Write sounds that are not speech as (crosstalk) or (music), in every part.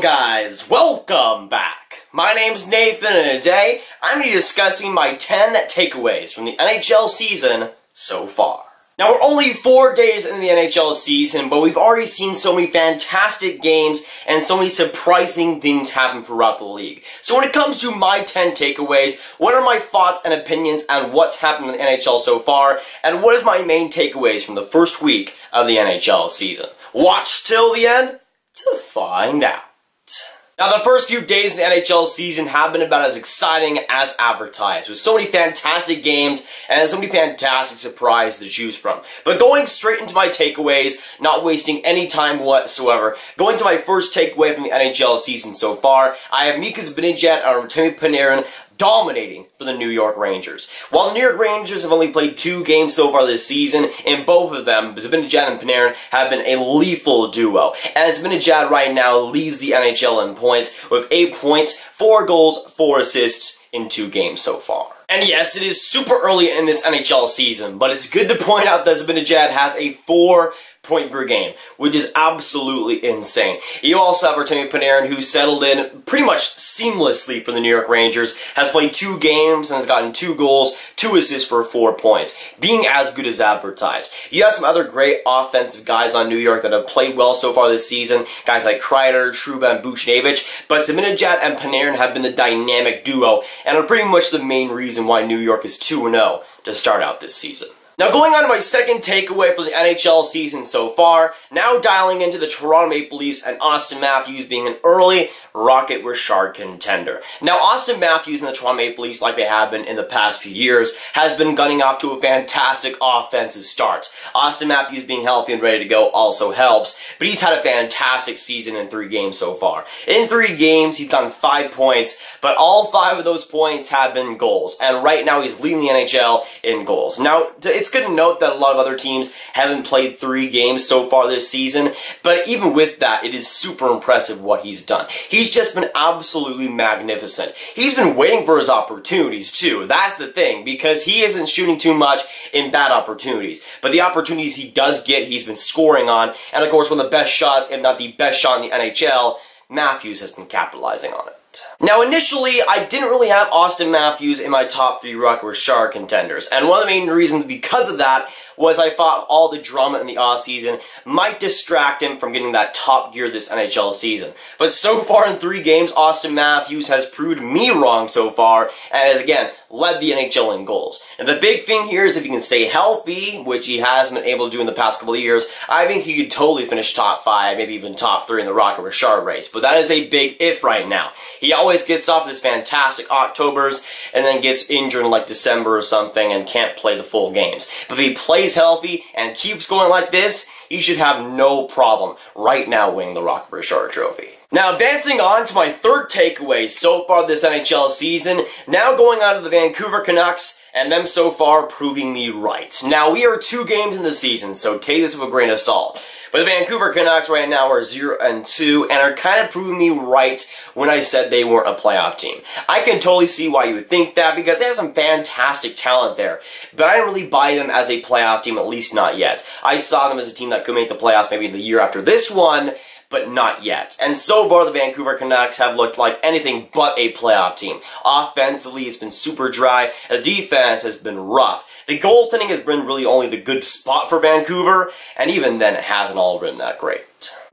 Guys, welcome back. My name's Nathan and today I'm going to be discussing my 10 takeaways from the NHL season so far. Now we're only four days into the NHL season, but we've already seen so many fantastic games and so many surprising things happen throughout the league. So when it comes to my 10 takeaways, what are my thoughts and opinions on what's happened in the NHL so far, and what is my main takeaways from the first week of the NHL season? Watch till the end to find out. Now, the first few days in the NHL season have been about as exciting as advertised, with so many fantastic games and so many fantastic surprises to choose from. But going straight into my takeaways, not wasting any time whatsoever, going to my first takeaway from the NHL season so far, I have Mika Zibanejad and Artemi Panarin dominating for the New York Rangers. While the New York Rangers have only played two games so far this season, and both of them, Zibanejad and Panarin have been a lethal duo. And Zibanejad right now leads the NHL in points with 8 points, 4 goals, 4 assists in two games so far. And yes, it is super early in this NHL season, but it's good to point out that Zibanejad has a 4 point per game, which is absolutely insane. You also have Artemi Panarin, who settled in pretty much seamlessly for the New York Rangers, has played two games and has gotten two goals, two assists for four points, being as good as advertised. You have some other great offensive guys on New York that have played well so far this season, guys like Kreider, Trouba, and Buchnevich, but Zibanejad and Panarin have been the dynamic duo, and are pretty much the main reason why New York is 2-0 to start out this season. Now going on to my second takeaway for the NHL season so far, now dialing into the Toronto Maple Leafs and Auston Matthews being an early Rocket Richard contender. Now Auston Matthews and the Toronto Maple Leafs, like they have been in the past few years, has been gunning off to a fantastic offensive start. Auston Matthews being healthy and ready to go also helps, but he's had a fantastic season in three games so far. In three games, he's gotten five points, but all five of those points have been goals, and right now he's leading the NHL in goals. Now, it's good to note that a lot of other teams haven't played three games so far this season, but even with that, it is super impressive what he's done. He's He's just been absolutely magnificent. He's been waiting for his opportunities too. That's the thing, because he isn't shooting too much in bad opportunities. But the opportunities he does get, he's been scoring on. And of course, one of the best shots, if not the best shot in the NHL, Matthews has been capitalizing on it. Now, initially, I didn't really have Auston Matthews in my top three Rocket Richard contenders, and one of the main reasons because of that was I thought all the drama in the offseason might distract him from getting that top gear this NHL season. But so far in three games, Auston Matthews has proved me wrong so far, and has again led the NHL in goals. And the big thing here is if he can stay healthy, which he has been able to do in the past couple of years, I think he could totally finish top five, maybe even top three in the Rocket Richard race. But that is a big if right now. He always gets off this fantastic Octobers and then gets injured in like December or something and can't play the full games. But if he plays healthy and keeps going like this, he should have no problem right now winning the Rocket Richard Trophy. Now, advancing on to my third takeaway so far this NHL season, now going on to the Vancouver Canucks, and them so far proving me right. Now, we are two games in the season, so take this with a grain of salt. But the Vancouver Canucks right now are 0 and 2 and are kind of proving me right when I said they weren't a playoff team. I can totally see why you would think that because they have some fantastic talent there. But I don't really buy them as a playoff team, at least not yet. I saw them as a team that could make the playoffs maybe in the year after this one, but not yet. And so far, the Vancouver Canucks have looked like anything but a playoff team. Offensively, it's been super dry. The defense has been rough. The goaltending has been really only the good spot for Vancouver, and even then, it hasn't all been that great.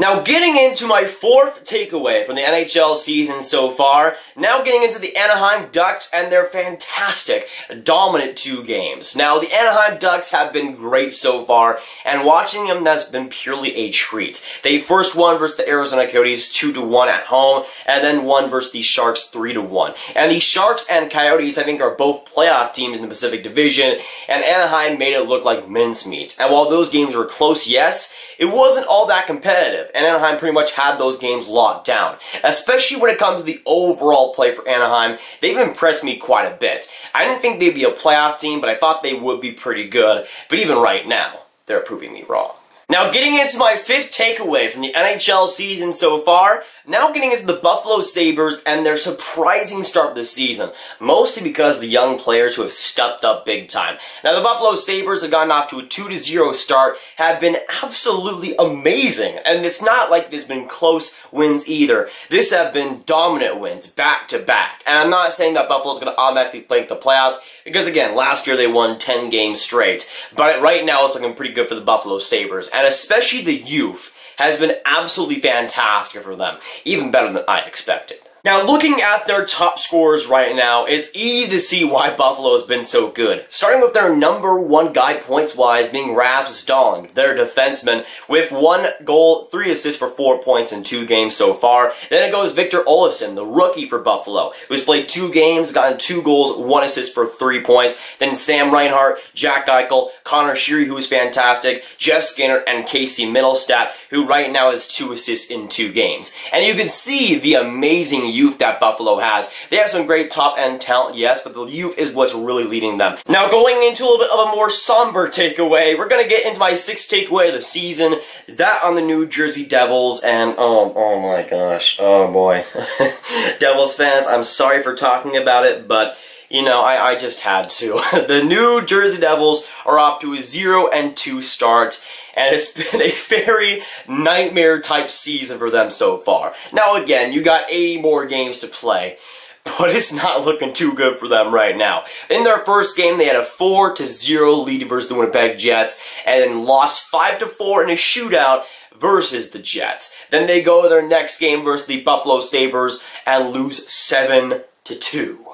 Now getting into my fourth takeaway from the NHL season so far, now getting into the Anaheim Ducks and their fantastic, dominant two games. Now the Anaheim Ducks have been great so far, and watching them has been purely a treat. They first won versus the Arizona Coyotes 2-1 at home, and then won versus the Sharks 3-1. And the Sharks and Coyotes, I think, are both playoff teams in the Pacific Division, and Anaheim made it look like mincemeat. And while those games were close, yes, it wasn't all that competitive and Anaheim pretty much had those games locked down. Especially when it comes to the overall play for Anaheim, they've impressed me quite a bit. I didn't think they'd be a playoff team, but I thought they would be pretty good. But even right now, they're proving me wrong. Now, getting into my fifth takeaway from the NHL season so far, Now getting into the Buffalo Sabres and their surprising start this season, mostly because the young players who have stepped up big time. Now the Buffalo Sabres have gotten off to a 2-0 start, have been absolutely amazing, and it's not like there's been close wins either. This have been dominant wins, back to back. And I'm not saying that Buffalo's going to automatically make the playoffs, because again, last year they won 10 games straight, but right now it's looking pretty good for the Buffalo Sabres, and especially the youth has been absolutely fantastic for them, even better than I expected. Now, looking at their top scorers right now, it's easy to see why Buffalo has been so good. Starting with their number one guy points-wise being Rasmus Dahlin, their defenseman, with one goal, three assists for four points in two games so far. Then it goes Victor Olofsson, the rookie for Buffalo, who's played two games, gotten two goals, one assist for three points. Then Sam Reinhart, Jack Eichel, Conor Sheary, who's fantastic, Jeff Skinner, and Casey Mittelstadt, who right now has two assists in two games. And you can see the amazing youth that Buffalo has. They have some great top-end talent, yes, but the youth is what's really leading them. Now, going into a little bit of a more somber takeaway, we're going to get into my sixth takeaway of the season, that on the New Jersey Devils, and oh, oh my gosh, oh boy. (laughs) Devils fans, I'm sorry for talking about it, but you know, I, I just had to. (laughs) the New Jersey Devils are off to a 0 and 2 start, and it's (laughs) been a very nightmare type season for them so far. Now again, you got 80 more games to play, but it's not looking too good for them right now. In their first game, they had a 4 to 0 lead versus the Winnipeg Jets, and lost 5 to 4 in a shootout versus the Jets. Then they go to their next game versus the Buffalo Sabres and lose 7 to 2.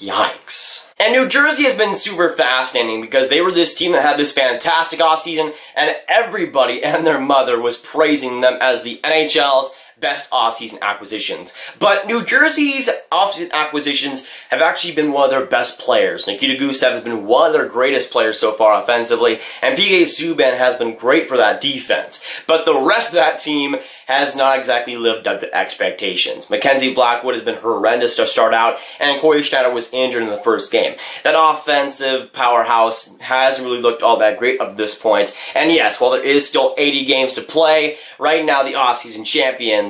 Yikes. And New Jersey has been super fascinating because they were this team that had this fantastic offseason and everybody and their mother was praising them as the NHL's best offseason acquisitions. But New Jersey's offseason acquisitions have actually been one of their best players. Nikita Gusev has been one of their greatest players so far offensively, and PK Subban has been great for that defense. But the rest of that team has not exactly lived up to expectations. Mackenzie Blackwood has been horrendous to start out, and Cory Schneider was injured in the first game. That offensive powerhouse hasn't really looked all that great up to this point. And yes, while there is still 80 games to play, right now the offseason champions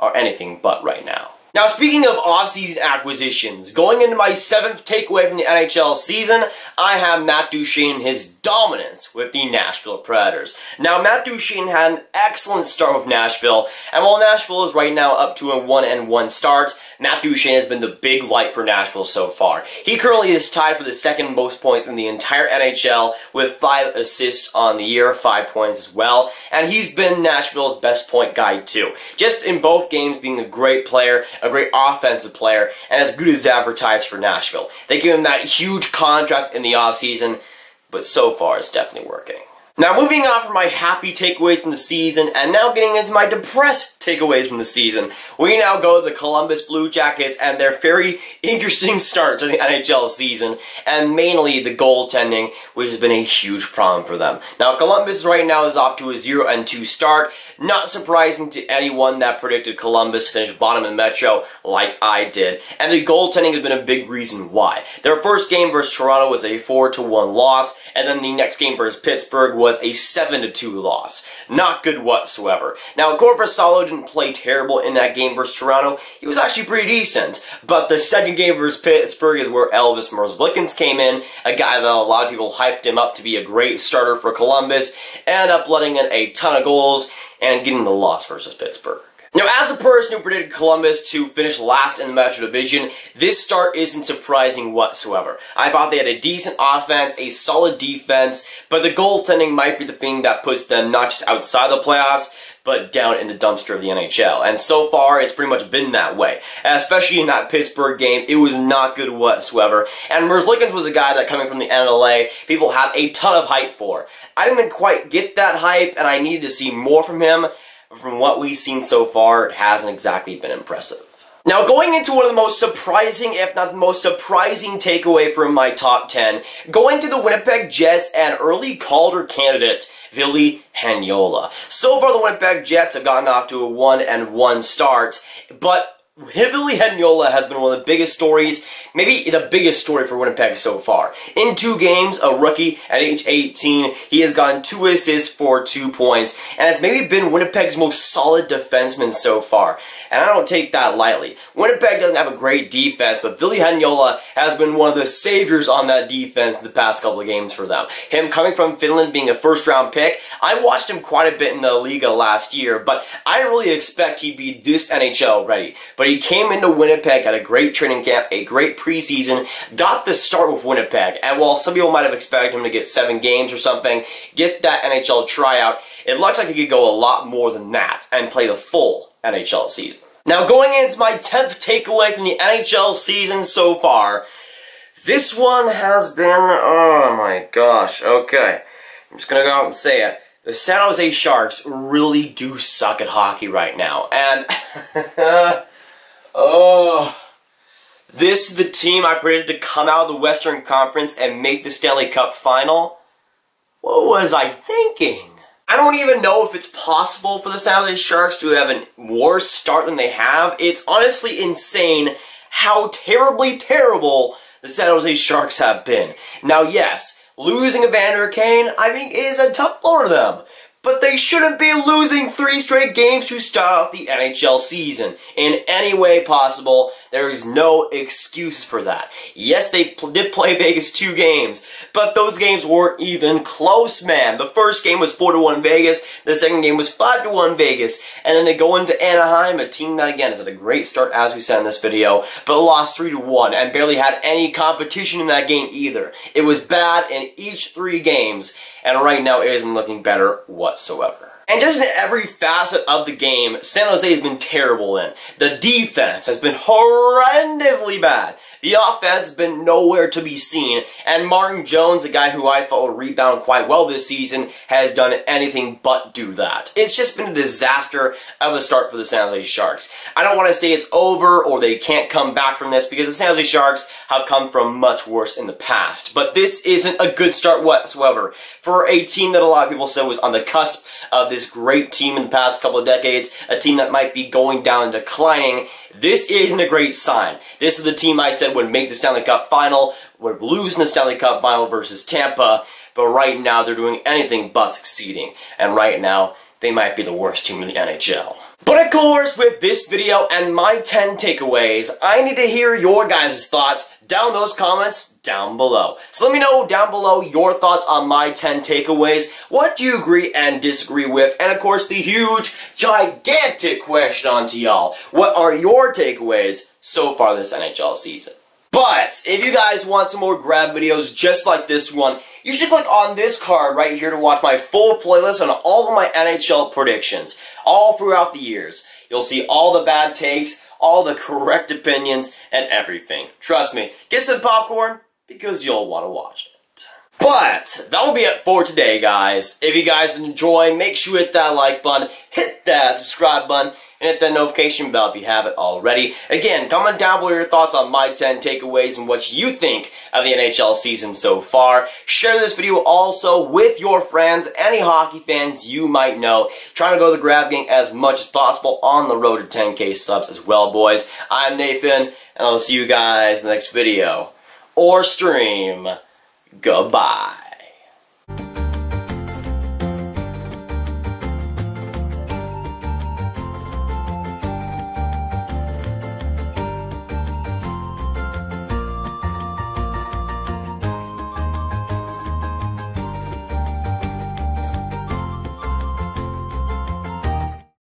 are anything but right now. Now, speaking of off-season acquisitions, going into my seventh takeaway from the NHL season, I have Matt Duchene his dominance with the Nashville Predators. Now, Matt Duchene had an excellent start with Nashville, and while Nashville is right now up to a 1 and 1 start, Matt Duchene has been the big light for Nashville so far. He currently is tied for the second most points in the entire NHL with 5 assists on the year, 5 points as well, and he's been Nashville's best point guy too. Just in both games being a great player, a great offensive player, and as good as advertised for Nashville. They gave him that huge contract in the offseason, but so far it's definitely working. Now moving on from my happy takeaways from the season, and now getting into my depressed takeaways from the season, we now go to the Columbus Blue Jackets and their very (laughs) interesting start to the NHL season, and mainly the goaltending, which has been a huge problem for them. Now Columbus right now is off to a 0-2 start, not surprising to anyone that predicted Columbus finished bottom in Metro like I did, and the goaltending has been a big reason why. Their first game versus Toronto was a 4-1 loss, and then the next game versus Pittsburgh was a 7-2 loss. Not good whatsoever. Now, Korpisalo didn't play terrible in that game versus Toronto. He was actually pretty decent. But the second game versus Pittsburgh is where Elvis Merzlikins came in, a guy that a lot of people hyped him up to be a great starter for Columbus, ended up letting in a ton of goals and getting the loss versus Pittsburgh. Now, as a person who predicted Columbus to finish last in the Metro Division, this start isn't surprising whatsoever. I thought they had a decent offense, a solid defense, but the goaltending might be the thing that puts them not just outside the playoffs, but down in the dumpster of the NHL. And so far, it's pretty much been that way. Especially in that Pittsburgh game, it was not good whatsoever. And Merzlikins was a guy that coming from the NLA, people had a ton of hype for. I didn't quite get that hype, and I needed to see more from him from what we've seen so far, it hasn't exactly been impressive. Now, going into one of the most surprising, if not the most surprising takeaway from my top 10, going to the Winnipeg Jets and early Calder candidate, Ville Heinola. So far, the Winnipeg Jets have gotten off to a 1 and 1 start, but Ville Heinola has been one of the biggest stories, maybe the biggest story for Winnipeg so far. In two games, a rookie at age 18, he has gotten two assists for two points, and has maybe been Winnipeg's most solid defenseman so far. And I don't take that lightly. Winnipeg doesn't have a great defense, but Ville Heinola has been one of the saviors on that defense in the past couple of games for them. Him coming from Finland, being a first round pick, I watched him quite a bit in the Liiga last year, but I didn't really expect he'd be this NHL ready. But he came into Winnipeg at a great training camp, a great preseason, got the start with Winnipeg, and while some people might have expected him to get seven games or something, get that NHL tryout, it looks like he could go a lot more than that and play the full NHL season. Now going into my 10th takeaway from the NHL season so far, this one has been, oh my gosh, okay. I'm just gonna go out and say it. The San Jose Sharks really do suck at hockey right now, and (laughs) Oh. This is the team I predicted to come out of the Western Conference and make the Stanley Cup final? What was I thinking? I don't even know if it's possible for the San Jose Sharks to have a worse start than they have. It's honestly insane how terribly terrible the San Jose Sharks have been. Now, yes, losing Evander Kane, I think, is a tough blow to them. But they shouldn't be losing three straight games to start the NHL season. In any way possible, there is no excuse for that. Yes, they pl did play Vegas two games, but those games weren't even close, man. The first game was 4-1 Vegas, the second game was 5-1 Vegas, and then they go into Anaheim, a team that, again, is at a great start, as we said in this video, but lost 3-1 and barely had any competition in that game either. It was bad in each three games, and right now it isn't looking better whatsoever. And just in every facet of the game, San Jose has been terrible in. The defense has been horrendously bad. The offense has been nowhere to be seen. And Martin Jones, a guy who I thought would rebound quite well this season, has done anything but do that. It's just been a disaster of a start for the San Jose Sharks. I don't want to say it's over or they can't come back from this because the San Jose Sharks have come from much worse in the past. But this isn't a good start whatsoever for a team that a lot of people said was on the cusp of this this great team in the past couple of decades, a team that might be going down and declining, this isn't a great sign. This is the team I said would make the Stanley Cup final, would lose in the Stanley Cup final versus Tampa, but right now they're doing anything but succeeding. And right now, they might be the worst team in the NHL. But of course, with this video and my 10 takeaways, I need to hear your guys' thoughts down those comments down below. So let me know down below your thoughts on my 10 takeaways. What do you agree and disagree with? And of course, the huge, gigantic question on to y'all. What are your takeaways so far this NHL season? But, if you guys want some more Grav videos just like this one, you should click on this card right here to watch my full playlist on all of my NHL predictions, all throughout the years. You'll see all the bad takes, all the (laughs) correct opinions, and everything. Trust me, get some popcorn, because you'll want to watch it. But, that'll be it for today, guys. If you guys enjoy, make sure you hit that like button, hit that subscribe button, and hit that notification bell if you haven't already. Again, comment down below your thoughts on my 10 takeaways and what you think of the NHL season so far. Share this video also with your friends, any hockey fans you might know. Trying to go the Grav gang as much as possible on the road to 10k subs as well, boys. I'm Nathan, and I'll see you guys in the next video or stream. Goodbye.